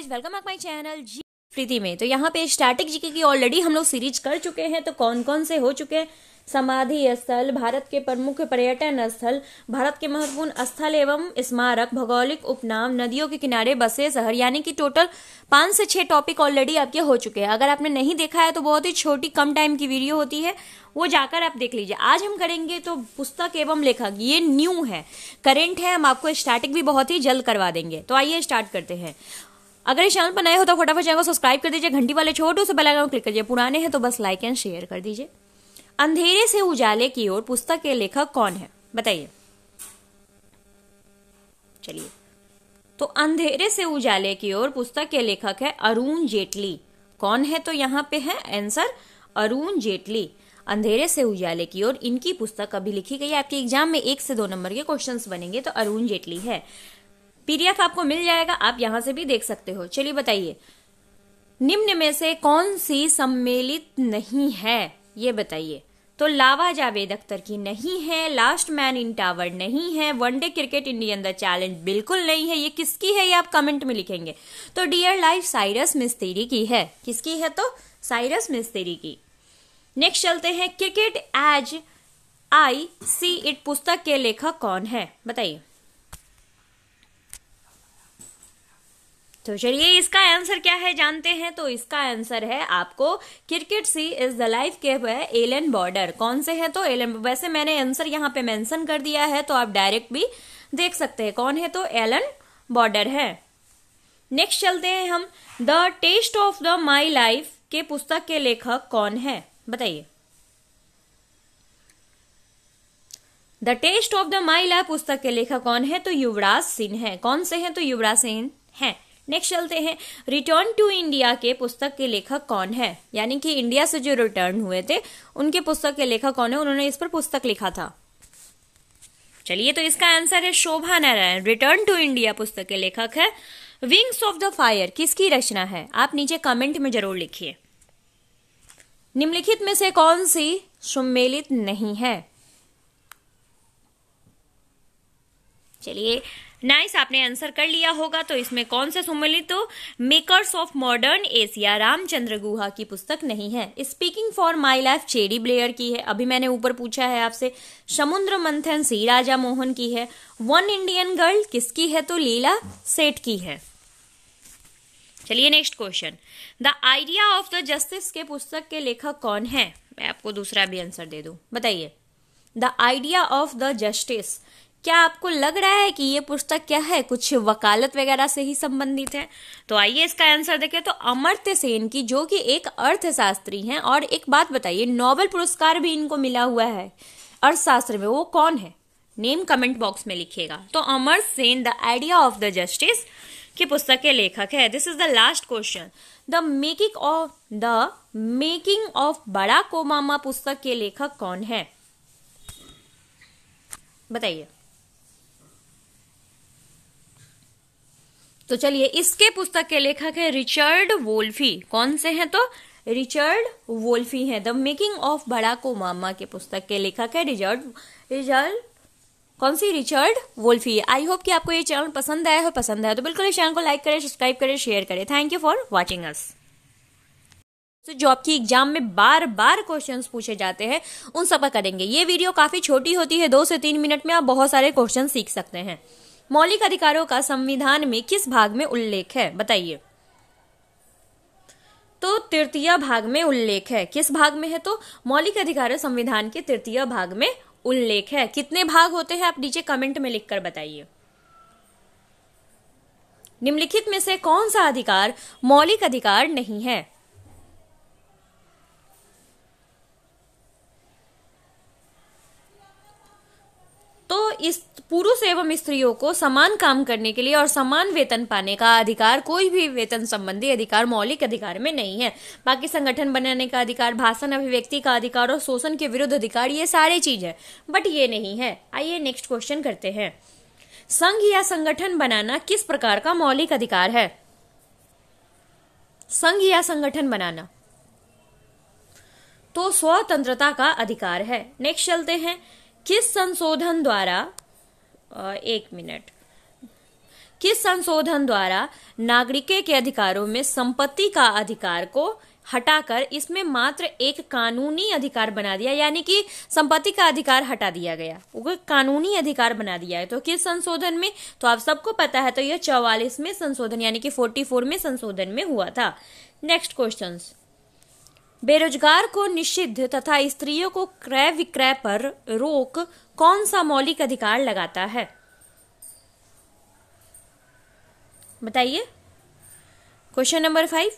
Guys welcome back my channel G Preeti में तो यहाँ पे स्टैटिक जीके की ऑलरेडी हम लोग सीरीज़ कर चुके हैं तो कौन कौन से हो चुके हैं? समाधि स्थल, भारत के प्रमुख पर्यटन स्थल, भारत के महत्वपूर्ण स्थल एवं स्मारक, भौगोलिक उपनाम, नदियों के किनारे बसे शहर, यानी कि टोटल पाँच से छह टॉपिक ऑलरेडी आपके हो चुके हैं। अगर आपने नहीं देखा है तो बहुत ही छोटी, कम टाइम की वीडियो होती है, वो जाकर आप देख लीजिए। आज हम करेंगे तो पुस्तक एवं लेखक, ये न्यू है। करेंट है, हम आपको स्टैटिक भी बहुत ही जल्द करवा देंगे। तो आइए स्टार्ट करते हैं। अगर इस चैनल पर नए हो तो फटाफट चैनल को सब्सक्राइब कर दीजिए, घंटी वाले छोटू से बेल आइकन क्लिक करिए। पुराने हैं तो बस लाइक एंड शेयर कर दीजिए। अंधेरे से उजाले की ओर पुस्तक के लेखक कौन है? बताइए। चलिए। तो अंधेरे से उजाले की ओर पुस्तक के लेखक है अरुण जेटली। कौन है? तो यहाँ पे है आंसर, अरुण जेटली। अंधेरे से उजाले की ओर इनकी पुस्तक अभी लिखी गई है? आपके एग्ज़ाम में एक से दो नंबर के क्वेश्चंस बनेंगे तो अरुण जेटली है। पीडीएफ आपको मिल जाएगा, आप यहाँ से भी देख सकते हो। चलिए बताइए, निम्न में से कौन सी सम्मिलित नहीं है? ये बताइए। तो लावा जावेद अख्तर की नहीं है, लास्ट मैन इन टावर नहीं है, one day cricket Indian the challenge बिल्कुल नहीं है, ये किसकी है ये आप कमेंट में लिखेंगे। तो डियर लाइफ, साइरस मिस्त्री की है। किसकी है तो? साइरस मिस्त्री की। नेक्स्ट चलते हैं, cricket as I see it पुस्तक के लेखक कौन है? बताइए। तो चलिए, इसका आंसर क्या है जानते हैं? तो इसका आंसर है आपको cricket see is the life के है एलन बॉर्डर कौन से है तो एलन वैसे मैंने आंसर यहाँ पे मेंशन कर दिया है तो आप डायरेक्ट भी देख सकते हैं। कौन है तो एलन बॉर्डर है। नेक्स्ट चलते हैं हम। The test of the my life के पुस्तक के लेखक कौन है? बताइए। The test of the my life पुस्तक के लेखक कौन है? तो युवराज सिंह है। कौन से हैं तो युवराज सिंह है? नेक्स्ट चलते हैं. रिटर्न टू इंडिया के पुस्तक के लेखक कौन है? यानी कि इंडिया से जो रिटर्न हुए थे, उनके पुस्तक के लेखक कौन है? उन्होंने इस पर पुस्तक लिखा था. चलिए तो इसका आंसर है Shobha Narayan. Return to India पुस्तक के लेखक है. विंग्स ऑफ़ द फायर किसकी रचना है? आप नीचे कमेंट में ज़रूर लिखिए. निम्नलिखित में से कौन सी सम्मिलित नहीं है? चलिए नाइस, आपने आंसर कर लिया होगा तो इसमें कौन से सम्मिलित तो makers of modern Asia Ramachandra Guha की पुस्तक नहीं है? Speaking for my life, Cherie Blair की है। अभी मैंने ऊपर पूछा है आपसे, समुद्र मंथन सी राजा मोहन की है। वन इंडियन गर्ल किसकी है तो लीला सेठ की है। चलिए next question. The idea of the justice के पुस्तक के लेखक कौन है? मैं आपको दूसरा भी आंसर दे दूँ। बताइए। The idea of the justice. क्या आपको लग रहा है कि ये पुस्तक क्या है? कुछ वकालत वगैरह से ही संबंधित है? तो आइए इसका आंसर देखें। तो अमर्त्य सेन की, जो कि एक अर्थशास्त्री हैं, और एक बात बताइए, नोबेल पुरस्कार भी इनको मिला हुआ है अर्थशास्त्र में, वो कौन है? नेम कमेंट बॉक्स में लिखिएगा। तो Amar Sen, the idea of the justice, की पुस्तक के लेखक है। This is the last question the making of the making of बड़ा कोमामा पुस्तक के लेखक कौन है? बताइए। तो चलिए इसके पुस्तक के लेखक है रिचर्ड वोल्फी। कौन से हैं तो? रिचर्ड वोल्फी है। द मेकिंग ऑफ़ बड़ा को मामा के पुस्तक के लेखक है रिचर्ड रिचर्ड, कौन सी रिचर्ड वोल्फी? आई होप कि आपको ये चैनल पसंद आया हो, पसंद आया तो बिल्कुल इस चैनल को लाइक करें, सब्सक्राइब करें, शेयर करें। Thank you for watching us तो जो आपकी एग्ज़ाम में बार बार क्वेश्चंस पूछे जाते हैं, उन सब करेंगे। ये वीडियो काफ़ी छोटी होती है, दो से तीन मिनट में आप बहुत सारे क्वेश्चन सीख सकते हैं। मौलिक अधिकारों का संविधान में किस भाग में उल्लेख है? बताइए। तो तृतीय भाग में उल्लेख है। किस भाग में है तो? मौलिक अधिकार संविधान के तृतीय भाग में उल्लेख है। कितने भाग होते हैं आप नीचे कमेंट में लिखकर बताइए। निम्नलिखित में से कौन सा अधिकार मौलिक अधिकार नहीं है? तो इस पुरुष एवं स्त्रियों को समान काम करने के लिए और समान वेतन पाने का अधिकार, कोई भी वेतन संबंधी अधिकार मौलिक अधिकार में नहीं है। बाकी संगठन बनाने का अधिकार, भाषण अभिव्यक्ति का अधिकार और शोषण के विरुद्ध अधिकार, ये सारे चीज़ है। बट ये नहीं है। आइए नेक्स्ट क्वेश्चन करते हैं। संघ या संगठन बनाना किस प्रकार का मौलिक अधिकार है? संघ या संगठन बनाना तो स्वतंत्रता का अधिकार है। नेक्स्ट चलते हैं। किस संशोधन द्वारा एक मिनट। किस संशोधन द्वारा नागरिक के अधिकारों में संपत्ति का अधिकार को हटाकर इसमें मात्र एक कानूनी अधिकार बना दिया, यानी कि संपत्ति का अधिकार हटा दिया गया? वो कानूनी अधिकार बना दिया है। तो किस संशोधन में? तो आप सबको पता है तो यह चौवालीस में संशोधन, यानी कि फोर्टी फोर में संशोधन में हुआ था। नेक्स्ट क्वेश्चन बेरोजगार को निषिद्ध तथा स्त्रियों को क्रय विक्रय पर रोक कौन सा मौलिक अधिकार लगाता है? बताइए। क्वेश्चन नंबर फाइव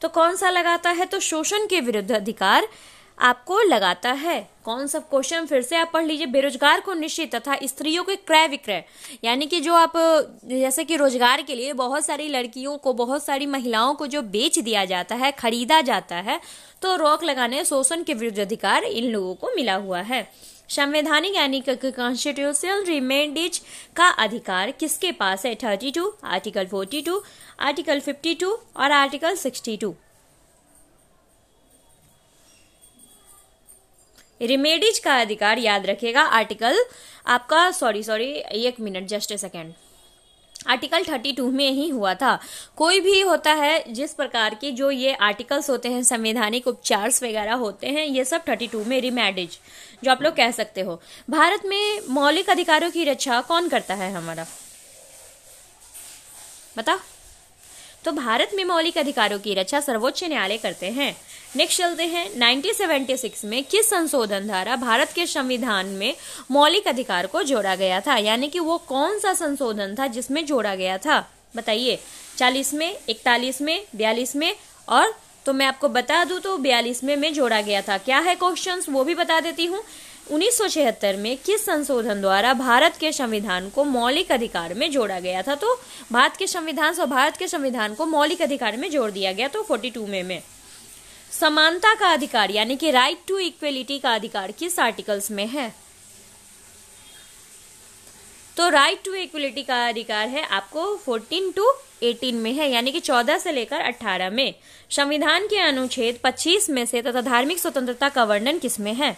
तो कौन सा लगाता है? तो शोषण के विरुद्ध अधिकार आपको लगाता है। कौन सा क्वेश्चन फिर से आप पढ़ लीजिए। बेरोजगार को निश्चित तथा स्त्रियों के क्रय विक्रय। यानी कि जो आप, जैसे कि रोज़गार के लिए बहुत सारी लड़कियों को, बहुत सारी महिलाओं को जो बेच दिया जाता है, खरीदा जाता है तो रोक लगाने, शोषण के विरुद्ध अधिकार इन लोगों को मिला हुआ है। संवैधानिक यानी कॉन्स्टिट्यूशनल रिमेडिज का अधिकार किसके पास है? Thirty two article forty two article fifty two और आर्टिकल सिक्सटी टू रिमेडीज का अधिकार याद रखेगा आर्टिकल आपका सॉरी सॉरी एक minute just a second article 32 में ही हुआ था। कोई भी होता है, जिस प्रकार के जो ये आर्टिकल्स होते हैं, संवैधानिक उपचार वगैरह होते हैं, ये सब 32 में रिमेडिज जो आप लोग कह सकते हो। भारत में मौलिक अधिकारों की रक्षा कौन करता है हमारा? बता। तो भारत में मौलिक अधिकारों की रक्षा सर्वोच्च न्यायालय करते हैं। नेक्स्ट चलते हैं। 1976 में किस संशोधन द्वारा भारत के संविधान में मौलिक अधिकार को जोड़ा गया था? यानी कि वो कौन सा संशोधन था जिसमें जोड़ा गया था? बताइए। 40 में, इकतालीस में, बयालीस में और तो मैं आपको बता दूँ तो बयालीस में में जोड़ा गया था। क्या है क्वेश्चंस वो भी बता देती हूँ। 1976 में किस संशोधन द्वारा भारत के संविधान को मौलिक अधिकार में जोड़ा गया था? तो भारत के संविधान से भारत के संविधान को मौलिक अधिकार में जोड़ दिया गया तो 42 में में। समानता का अधिकार, यानी कि राइट टू इक्वेलिटी का अधिकार किस आर्टिकल्स में है? तो राइट टू इक्वलिटी का अधिकार है आपको 14 टू 18 में है, यानी कि 14 से लेकर 18 में। संविधान के अनुच्छेद 25 में से तथा धार्मिक स्वतंत्रता का वर्णन किसमें है?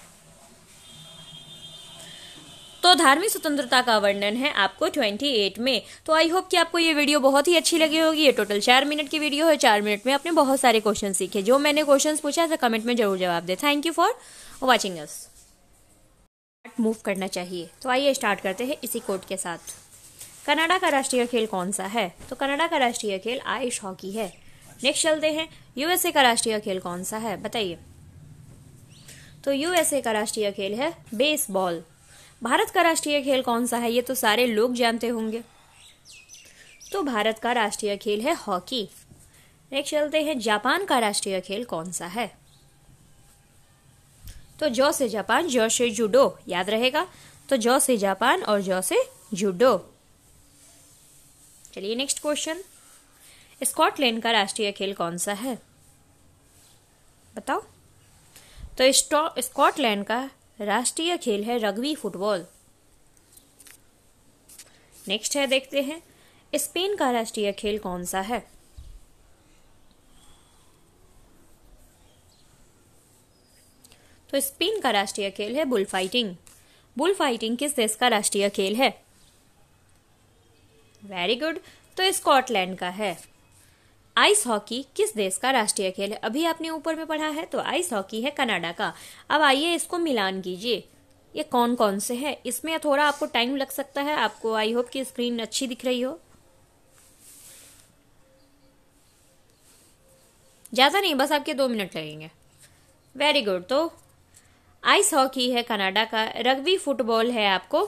तो धार्मिक स्वतंत्रता का वर्णन है आपको 28 में। तो आई होप कि आपको ये वीडियो बहुत ही अच्छी लगी होगी। ये टोटल चार मिनट की वीडियो है। चार मिनट में आपने बहुत सारे क्वेश्चन सीखे। जो मैंने क्वेश्चन पूछा था कमेंट में ज़रूर जवाब दे। Thank you for watching us move करना चाहिए। तो आइए स्टार्ट करते हैं इसी कोड के साथ। कनाडा का राष्ट्रीय खेल कौन सा है? तो कनाडा का राष्ट्रीय खेल आइस हॉकी है। नेक्स्ट चलते हैं। यूएसए का राष्ट्रीय खेल कौन सा है? बताइए। तो यूएसए का राष्ट्रीय खेल है बेसबॉल भारत का राष्ट्रीय खेल कौन सा है? ये तो सारे लोग जानते होंगे। तो भारत का राष्ट्रीय खेल है हॉकी। नेक्स्ट चलते हैं। जापान का राष्ट्रीय खेल कौन सा है? तो जौ से जापान जौ से जूडो। याद रहेगा? तो जौ से जापान और जौ से जूडो। चलिए नेक्स्ट क्वेश्चन स्कॉटलैंड का राष्ट्रीय खेल कौन सा है? बताओ। तो स्कॉटलैंड का राष्ट्रीय खेल है रग्बी फुटबॉल। नेक्स्ट है, देखते हैं। स्पेन का राष्ट्रीय खेल कौन सा है? तो स्पेन का राष्ट्रीय खेल है बुल फाइटिंग। बुल फाइटिंग किस देश का राष्ट्रीय खेल है? वेरी गुड तो स्कॉटलैंड का है। आइस हॉकी किस देश का राष्ट्रीय खेल है? अभी आपने ऊपर में पढ़ा है तो आइस हॉकी है कनाडा का। अब आइए इसको मिलान कीजिए। ये कौन कौन से है? इसमें थोड़ा आपको टाइम लग सकता है। आपको आई होप की स्क्रीन अच्छी दिख रही हो। ज़्यादा नहीं, बस आपके दो मिनट लगेंगे। वेरी गुड तो आइस हॉकी है कनाडा का। रग्बी फुटबॉल है आपको?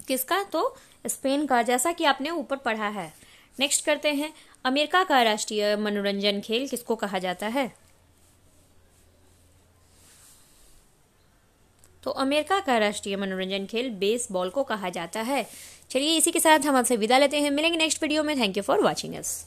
किसका? तो स्पेन का, जैसा कि आपने ऊपर पढ़ा है। नेक्स्ट करते हैं। अमेरिका का राष्ट्रीय मनोरंजन खेल किसको कहा जाता है? तो अमेरिका का राष्ट्रीय मनोरंजन खेल बेसबॉल को कहा जाता है। चलिए इसी के साथ हम आपसे विदा लेते हैं। मिलेंगे नेक्स्ट वीडियो में। Thank you for watching us